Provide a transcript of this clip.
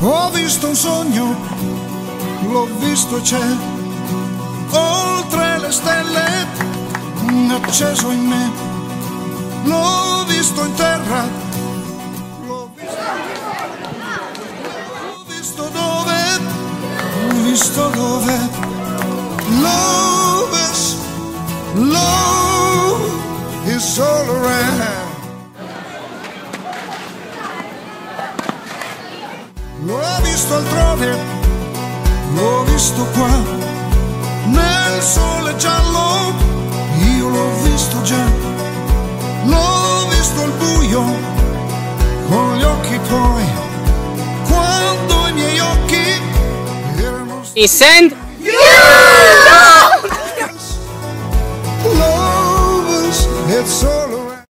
Ho visto un sogno, l'ho visto c'è, oltre le stelle, acceso in me. L'ho visto in terra, l'ho visto, l'ho visto dove, l'ho visto dove. Love is, love is all around. L'ho visto altrove, l'ho visto qua, nel sole giallo, io l'ho visto già, l'ho visto al buio, con gli occhi tuoi, quando i miei occhi erano... E send...